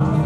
you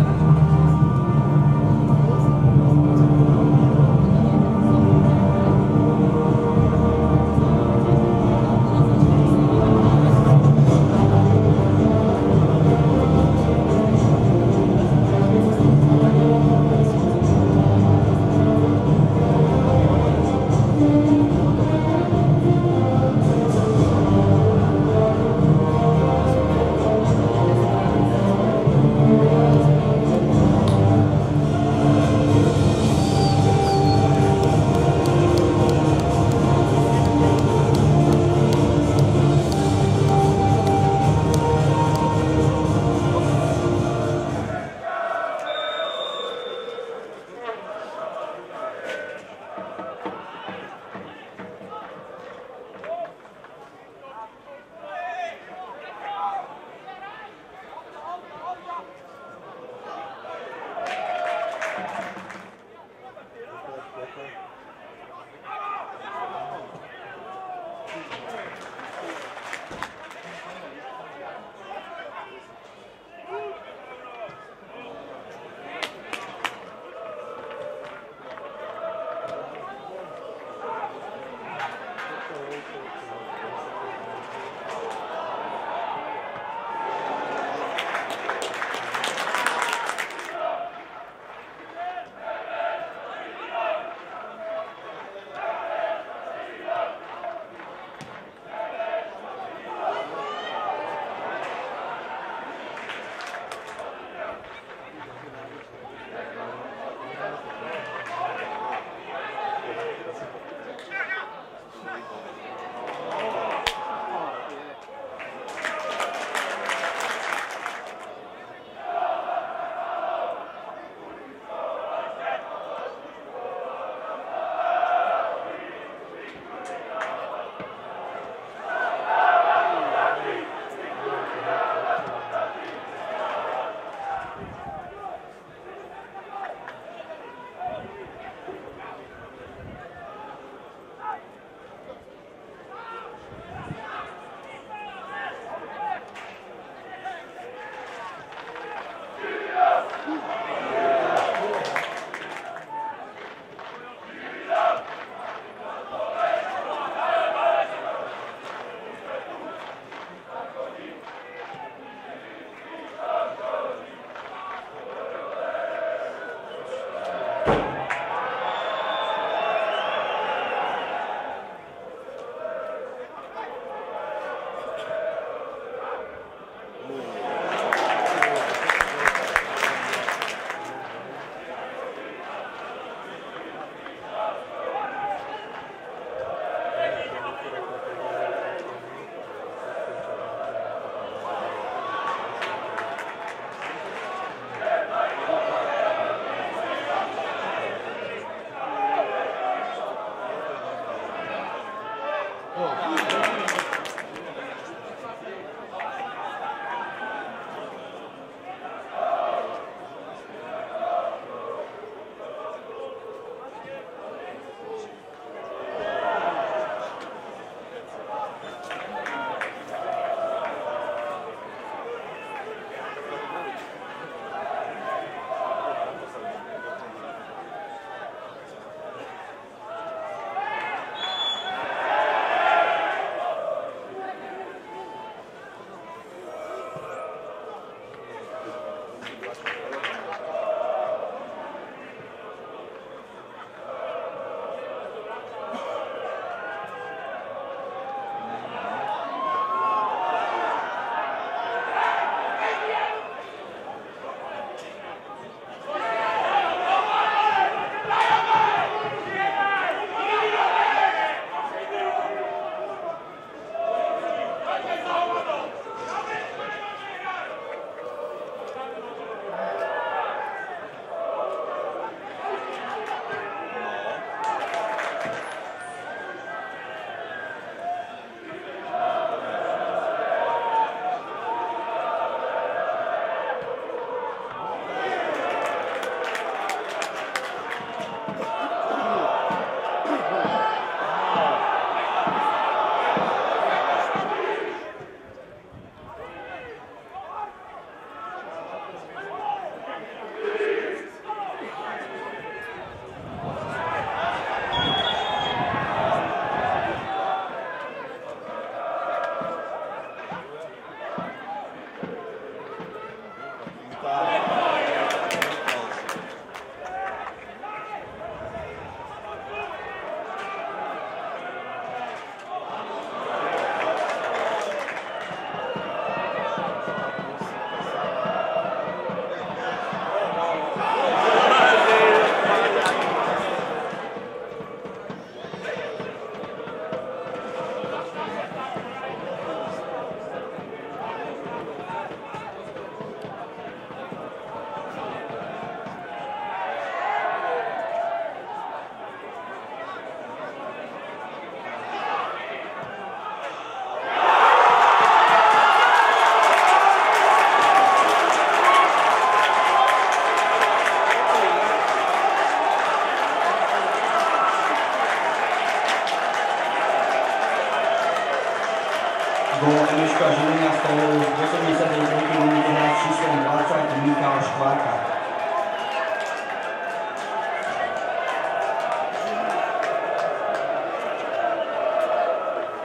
bol Eliška Žilina z toho 89 km hráč číslom 20 Michal Škváka.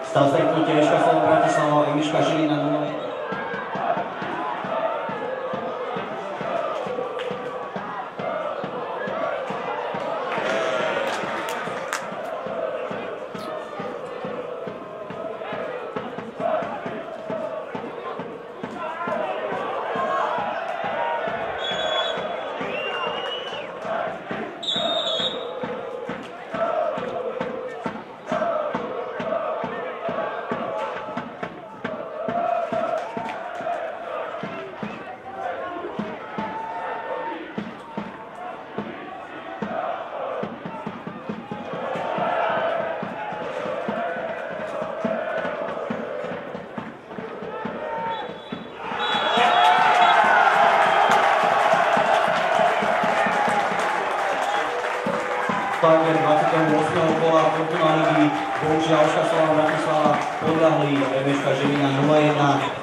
Stal sa im tiež Kafelom Bratislava, Eliška Žilina 0 Starter 28. kola Fortuna Ligy, bohužiaľ Škaslava Bratislava podľahli MŠK Žilina 0-1.